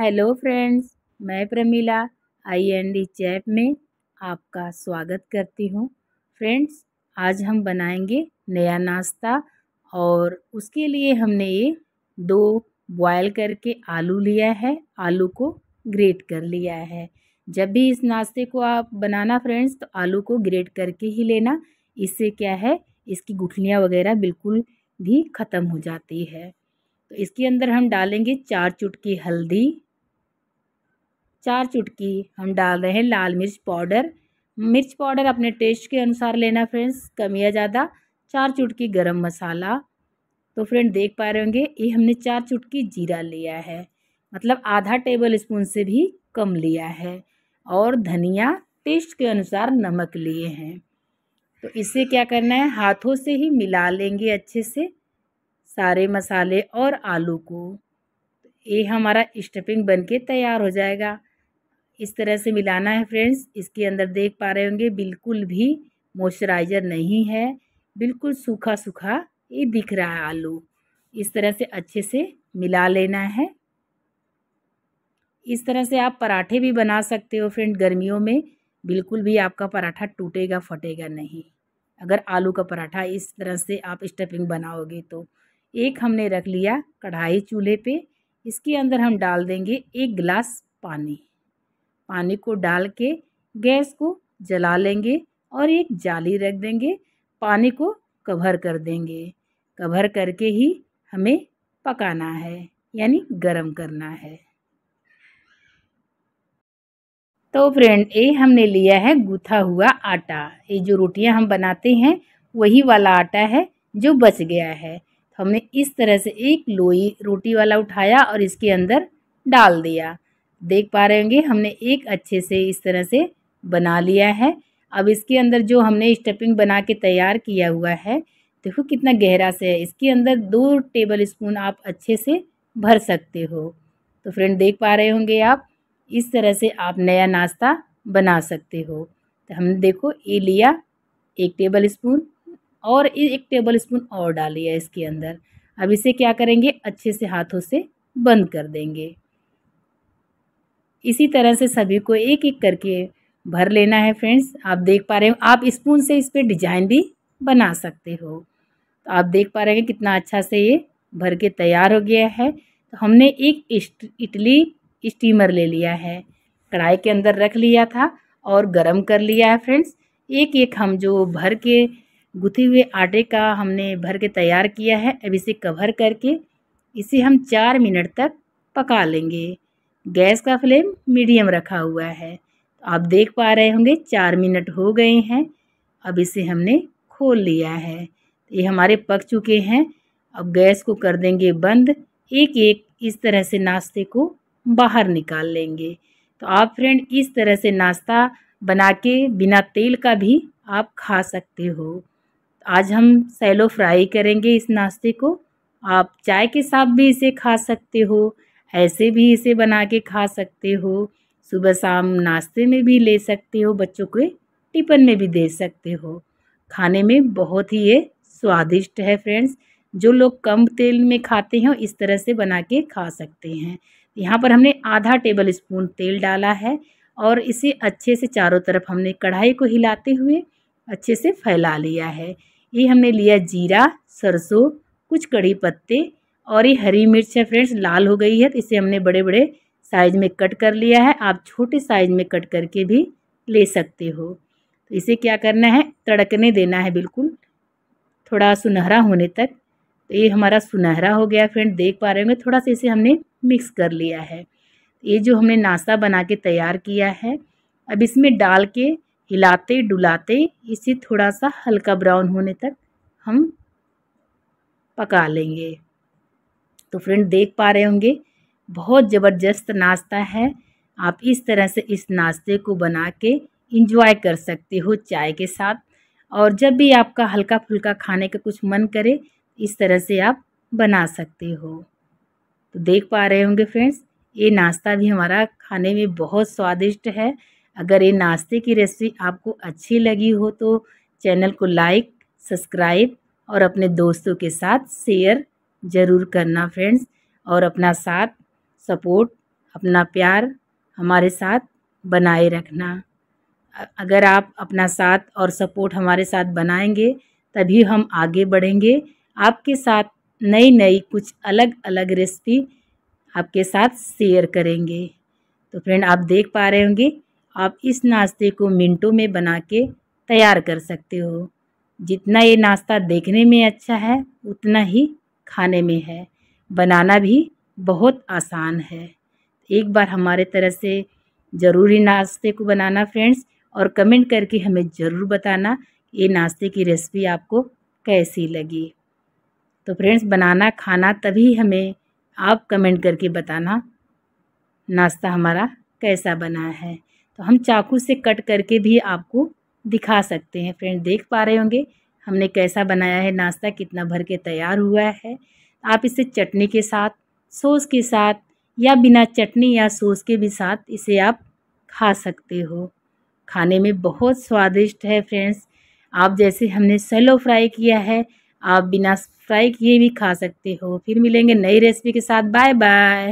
Hello friends, मैं Pramila I N D chap में आपका स्वागत करती हूँ। फ्रेंड्स, आज हम बनाएँगे नया नाश्ता और उसके लिए हमने ये दो बॉयल करके आलू लिया है, आलू को ग्रेट कर लिया है। जब भी इस नाश्ते को आप बनाना फ्रेंड्स तो आलू को ग्रेट करके ही लेना। इससे क्या है, इसकी गुठलियाँ वगैरह बिल्कुल भी ख़त्म हो जाती है। तो इसके अंदर हम डालेंगे चार चुटकी हल्दी चार चुटकी हम डाल रहे हैं लाल मिर्च पाउडर। मिर्च पाउडर अपने टेस्ट के अनुसार लेना फ्रेंड्स कम या ज़्यादा। चार चुटकी गरम मसाला। तो फ्रेंड देख पा रहे होंगे, ये हमने चार चुटकी जीरा लिया है। मतलब आधा टेबल स्पून से भी कम लिया है। और धनिया टेस्ट के अनुसार नमक लिए हैं। तो इसे क्या करना है, हाथों से ही मिला लेंगे अच्छे से सारे मसाले और आलू को। ये हमारा स्टफिंग बन के तैयार हो जाएगा। इस तरह से मिलाना है फ्रेंड्स। इसके अंदर देख पा रहे होंगे, बिल्कुल भी मॉइस्चराइज़र नहीं है। बिल्कुल सूखा सूखा ये दिख रहा है आलू। इस तरह से अच्छे से मिला लेना है। इस तरह से आप पराठे भी बना सकते हो फ्रेंड गर्मियों में। बिल्कुल भी आपका पराठा टूटेगा, फटेगा नहीं। अगर आलू का पराठा इस तरह से आप स्टफिंग बनाओगे तो। एक हमने रख लिया कढ़ाई चूल्हे पे। इसके अंदर हम डाल देंगे एक गिलास पानी। पानी को डाल के गैस को जला लेंगे और एक जाली रख देंगे। पानी को कवर कर देंगे। कवर करके ही हमें पकाना है, यानी गरम करना है। तो फ्रेंड, ये हमने लिया है गूथा हुआ आटा। ये जो रोटियाँ हम बनाते हैं, वही वाला आटा है जो बच गया है। तो हमने इस तरह से एक लोई रोटी वाला उठाया और इसके अंदर डाल दिया। देख पा रहे होंगे, हमने एक अच्छे से इस तरह से बना लिया है। अब इसके अंदर जो हमने स्टफिंग बना के तैयार किया हुआ है, देखो कितना गहरा से है। इसके अंदर दो टेबल स्पून आप अच्छे से भर सकते हो। तो फ्रेंड, देख पा रहे होंगे आप, इस तरह से आप नया नाश्ता बना सकते हो। तो हमने देखो, ये लिया एक टेबल स्पून और एक टेबल स्पून और डालिए इसके अंदर। अब इसे क्या करेंगे, अच्छे से हाथों से बंद कर देंगे। इसी तरह से सभी को एक एक करके भर लेना है फ्रेंड्स आप देख पा रहे हो, आप स्पून से इस पर डिज़ाइन भी बना सकते हो। तो आप देख पा रहे हैं कितना अच्छा से ये भर के तैयार हो गया है। तो हमने एक इडली स्टीमर ले लिया है। कढ़ाई के अंदर रख लिया था और गरम कर लिया है फ्रेंड्स एक एक हम जो भर के गुथे हुए आटे का हमने भर के तैयार किया है, अब इसे कवर करके इसे हम चार मिनट तक पका लेंगे। गैस का फ्लेम मीडियम रखा हुआ है। तो आप देख पा रहे होंगे, चार मिनट हो गए हैं। अब इसे हमने खोल लिया है। ये हमारे पक चुके हैं। अब गैस को कर देंगे बंद। एक एक इस तरह से नाश्ते को बाहर निकाल लेंगे। तो आप फ्रेंड, इस तरह से नाश्ता बना के बिना तेल का भी आप खा सकते हो। आज हम सैलो फ्राई करेंगे इस नाश्ते को। आप चाय के साथ भी इसे खा सकते हो। ऐसे भी इसे बना के खा सकते हो। सुबह शाम नाश्ते में भी ले सकते हो, बच्चों को टिफ़िन में भी दे सकते हो। खाने में बहुत ही ये स्वादिष्ट है फ्रेंड्स। जो लोग कम तेल में खाते हैं, इस तरह से बना के खा सकते हैं। यहाँ पर हमने आधा टेबल स्पून तेल डाला है और इसे अच्छे से चारों तरफ़ हमने कढ़ाई को हिलाते हुए अच्छे से फैला लिया है। ये हमने लिया जीरा, सरसों, कुछ कड़ी पत्ते और ये हरी मिर्च है फ्रेंड्स, लाल हो गई है तो इसे हमने बड़े बड़े साइज़ में कट कर लिया है। आप छोटे साइज़ में कट करके भी ले सकते हो। तो इसे क्या करना है? तड़कने देना है बिल्कुल। थोड़ा सुनहरा होने तक। तो ये हमारा सुनहरा हो गया फ्रेंड, देख पा रहे होंगे, थोड़ा सा इसे हमने मिक्स कर लिया है। ये जो हमने नाश्ता बना के तैयार किया है, अब इसमें डाल के हिलाते डुलाते इसे थोड़ा सा हल्का ब्राउन होने तक हम पका लेंगे। तो फ्रेंड देख पा रहे होंगे। बहुत ज़बरदस्त नाश्ता है। आप इस तरह से इस नाश्ते को बना के इंजॉय कर सकते हो चाय के साथ। और जब भी आपका हल्का फुल्का खाने का कुछ मन करे, इस तरह से आप बना सकते हो। तो देख पा रहे होंगे फ्रेंड्स ये नाश्ता भी हमारा खाने में बहुत स्वादिष्ट है। अगर ये नाश्ते की रेसिपी आपको अच्छी लगी हो तो चैनल को लाइक सब्सक्राइब और अपने दोस्तों के साथ शेयर ज़रूर करना फ्रेंड्स, और अपना साथ, सपोर्ट, अपना प्यार हमारे साथ बनाए रखना। अगर आप अपना साथ और सपोर्ट हमारे साथ बनाएँगे, तभी हम आगे बढ़ेंगे। आपके साथ नई नई कुछ अलग अलग रेसिपी आपके साथ शेयर करेंगे। तो फ्रेंड, आप देख पा रहे होंगे, आप इस नाश्ते को मिनटों में बना के तैयार कर सकते हो। जितना ये नाश्ता देखने में अच्छा है, उतना ही खाने में है। बनाना भी बहुत आसान है। एक बार हमारे तरह से ज़रूरी नाश्ते को बनाना फ्रेंड्स, और कमेंट करके हमें ज़रूर बताना ये नाश्ते की रेसिपी आपको कैसी लगी। तो फ्रेंड्स, बनाना, खाना तभी हमें आप कमेंट करके बताना नाश्ता हमारा कैसा बना है। तो हम चाकू से कट करके भी आपको दिखा सकते हैं। फ्रेंड देख पा रहे होंगे हमने कैसा बनाया है, नाश्ता कितना भर के तैयार हुआ है, आप इसे चटनी के साथ, सॉस के साथ या बिना चटनी या सॉस के भी साथ इसे आप खा सकते हो। खाने में बहुत स्वादिष्ट है फ्रेंड्स। आप जैसे हमने सेलो फ्राई किया है, आप बिना फ्राई किए भी खा सकते हो। फिर मिलेंगे नई रेसिपी के साथ। Bye bye.